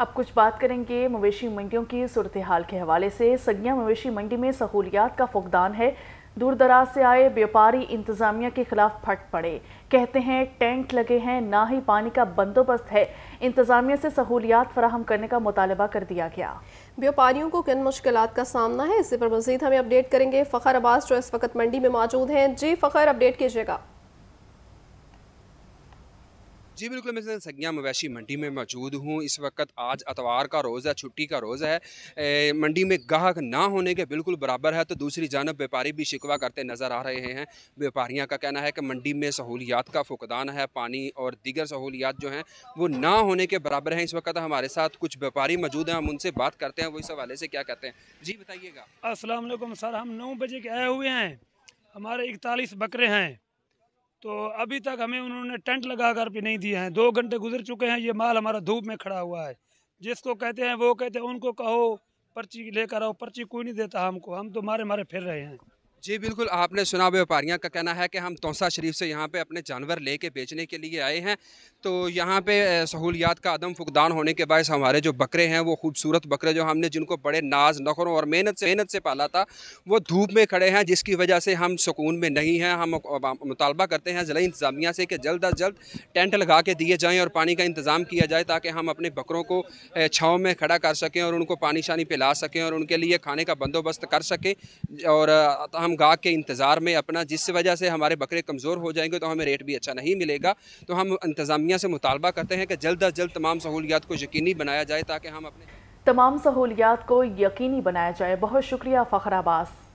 अब कुछ बात करेंगे मवेशी मंडियों की सूरत हाल के हवाले से। सगिया मवेशी मंडी में सहूलियात का फुकदान है। दूर दराज से आए व्यापारी इंतजामिया के खिलाफ फट पड़े। कहते हैं टेंट लगे हैं, ना ही पानी का बंदोबस्त है। इंतजामिया से सहूलियात फराहम करने का मुतालबा कर दिया गया। व्यापारियों को किन मुश्किल का सामना है? इसी पर मजीद हमें अपडेट करेंगे। फ़खर अब्बास जो इस वक्त मंडी में मौजूद हैं। जी फ़खर, अपडेट कीजिएगा। जी बिल्कुल मैं सगिया मवैशी मंडी में मौजूद हूँ। इस वक्त आज अतवार का रोज़ है छुट्टी का रोज़ है। ए, मंडी में गाहक ना होने के बिल्कुल बराबर है तो दूसरी जानब व्यापारी भी शिकवा करते नज़र आ रहे हैं। व्यापारियों का कहना है कि मंडी में सहूलियात का फुकदान है पानी और दीगर सहूलियात जो हैं वो ना होने के बराबर हैं। इस वक्त हमारे साथ कुछ व्यापारी मौजूद हैं हम उनसे बात करते हैं वो इस हवाले से क्या कहते हैं। जी बताइएगा। असलम सर हम नौ बजे के आए हुए हैं। हमारे इकतालीस बकरे हैं। तो अभी तक हमें उन्होंने टेंट लगा कर भी नहीं दिए हैं। दो घंटे गुजर चुके हैं, ये माल हमारा धूप में खड़ा हुआ है। जिसको कहते हैं, वो कहते हैं, उनको कहो, पर्ची लेकर आओ, पर्ची कोई नहीं देता हमको, हम तो मारे मारे फिर रहे हैं। जी, बिल्कुल, आपने सुना व्यापारियों का कहना है कि हम तोसा शरीफ से यहाँ पे अपने जानवर लेके बेचने के लिए आए हैं। तो यहाँ पे सहूलियात का अदम फुकदान होने के बायस हमारे जो बकरे हैं, वो खूबसूरत बकरे जो हमने जिनको बड़े नाज, नखरों और मेहनत से मेहनत से पाला था, वो धूप में खड़े हैं, जिसकी वजह से हम सुकून में नहीं हैं। हम मुतालबा करते हैं ज़िला इंतज़ामिया से कि जल्द अज जल्द टेंट लगा के दिए जाएँ और पानी का इंतज़ाम किया जाए ताकि हम अपने बकरों को छाँव में खड़ा कर सकें और उनको पानी शानी पिला सकें और उनके लिए खाने का बंदोबस्त कर सकें। और हम हम गा के इंतज़ार में अपना, जिस वजह से हमारे बकरे कमज़ोर हो जाएँगे तो हमें रेट भी अच्छा नहीं मिलेगा। तो हम इंतज़ामिया से मुतालबा करते हैं कि जल्द अज जल्द तमाम सहूलियात को यकीनी बनाया जाए ताकि हम अपने तमाम सहूलियात को यकीनी बनाया जाए। बहुत शुक्रिया, फ़खर आबास